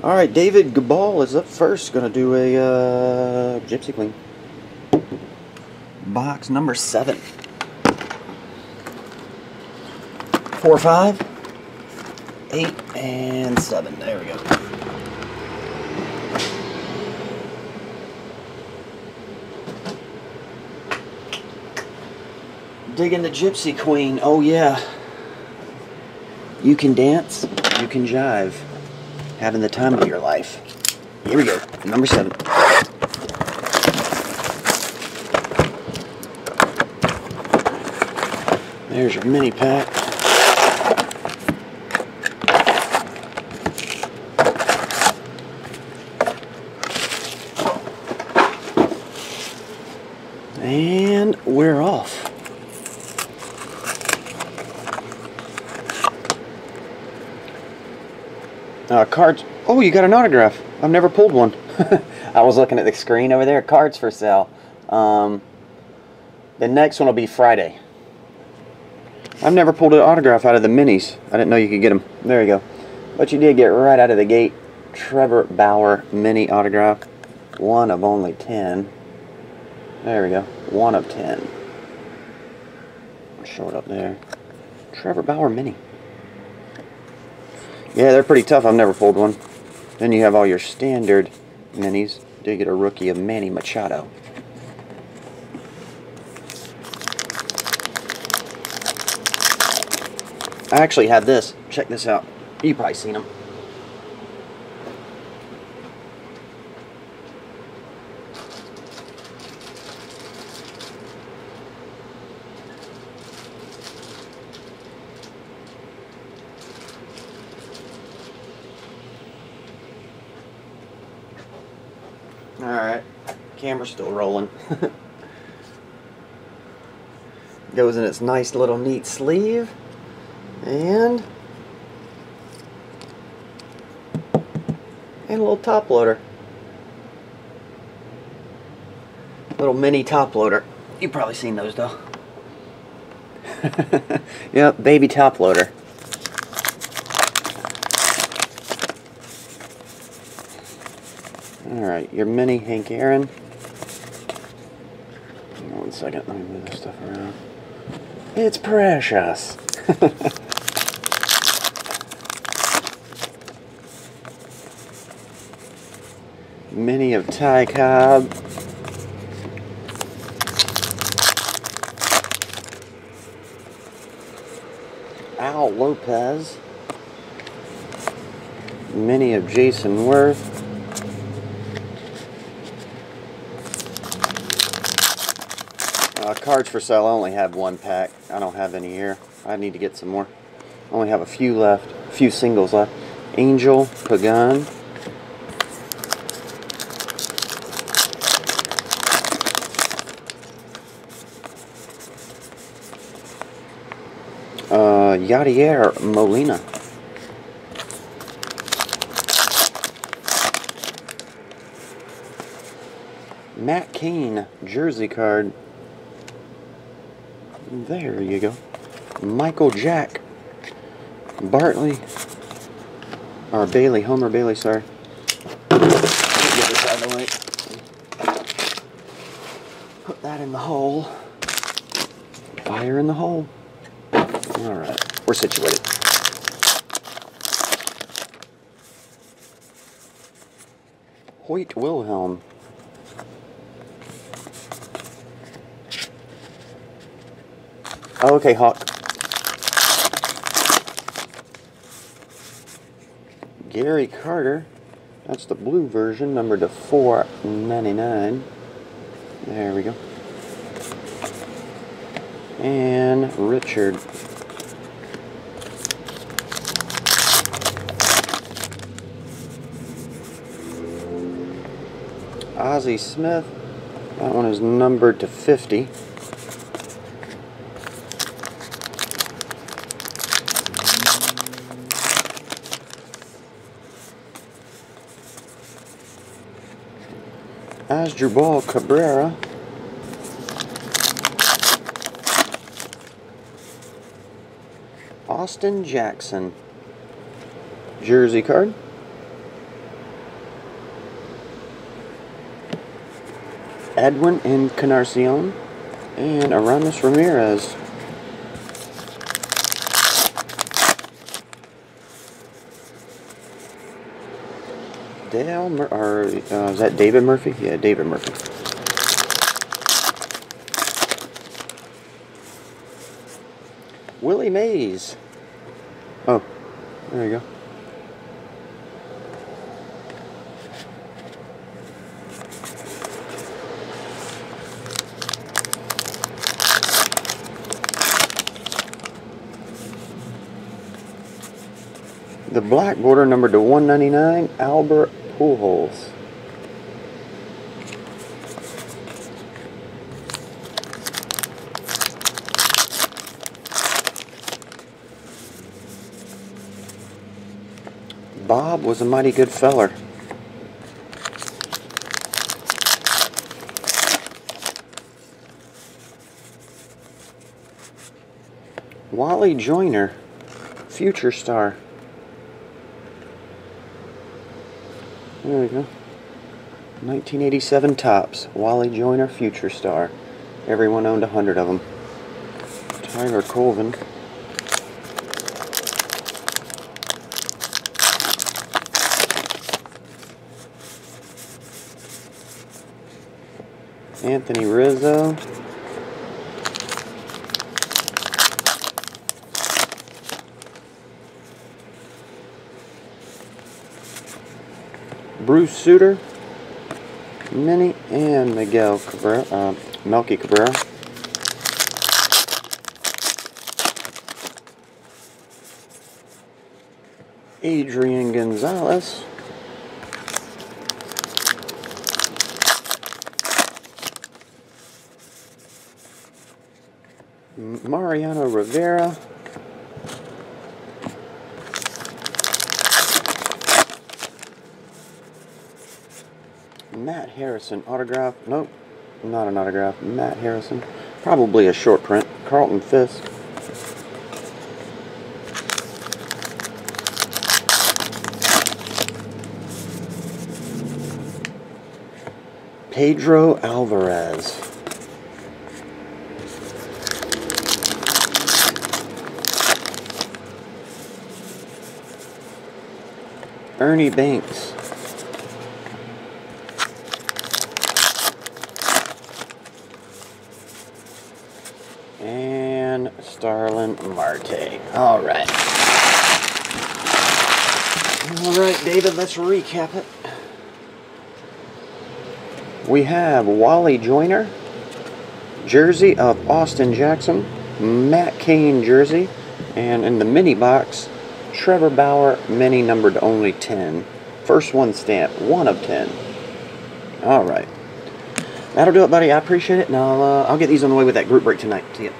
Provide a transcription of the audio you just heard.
All right, David Gabal is up first. Going to do a uh, Gypsy Queen. Box number seven. Four, five, eight, and seven. There we go. Digging the Gypsy Queen. Oh, yeah. You can dance, you can jive. Having the time of your life. Here we go. Number seven. There's your mini pack. And we're off. Uh, cards. Oh, you got an autograph. I've never pulled one. I was looking at the screen over there. Cards for sale. Um, the next one will be Friday. I've never pulled an autograph out of the minis. I didn't know you could get them. There you go. But you did get right out of the gate. Trevor Bauer mini autograph. One of only ten. There we go. One of ten. Show it up there. Trevor Bauer mini. Yeah, they're pretty tough. I've never pulled one. Then you have all your standard minis. Do you get a rookie of Manny Machado. I actually had this. Check this out. You probably seen them. Alright. Camera's still rolling. Goes in its nice little neat sleeve. And and a little top loader. Little mini top loader. You've probably seen those though. yep, baby top loader. Alright, your mini Hank Aaron. Second, let me move this stuff around. It's precious. Mini of Ty Cobb. Al Lopez. Mini of Jayson Werth. Uh, cards for sale. I only have one pack. I don't have any here. I need to get some more. I only have a few left. A few singles left. Angel Pagan. Uh, Yadier Molina. Matt Cain jersey card. There you go. Michael Jack. Bartley. Or Bailey. Homer Bailey, sorry. Put that in the hole. Fire in the hole. Alright. We're situated. Hoyt Wilhelm. Oh, okay, Hawk. Gary Carter. That's the blue version, numbered to 499. There we go. And Richard. Ozzie Smith. That one is numbered to 50. Asdrubal Cabrera. Austin Jackson. Jersey card. Edwin Encarnacion. And Aramis Ramirez. Dale, Mur or uh, is that David Murphy? Yeah, David Murphy. Willie Mays. Oh, there you go. The black border numbered to 199, Albert Pujols. Bob was a mighty good feller. Wally Joyner, future star. There we go. 1987 Topps. Wally Joyner, future star. Everyone owned a hundred of them. Tyler Colvin. Anthony Rizzo. Bruce Sutter, Minnie, and Miguel Cabrera, uh, Melky Cabrera. Adrian Gonzalez. Mariano Rivera. Matt Harrison autograph. Nope, not an autograph. Matt Harrison. Probably a short print. Carlton Fisk. Pedro Alvarez. Ernie Banks. And Starling Marte. All right. All right, David, let's recap it. We have Wally Joyner, jersey of Austin Jackson, Matt Cain jersey, and in the mini box, Trevor Bauer, mini numbered only 10. First one stamp, 1 of 10. All right. That'll do it, buddy. I appreciate it, and I'll, uh, I'll get these on the way with that group break tonight. See ya.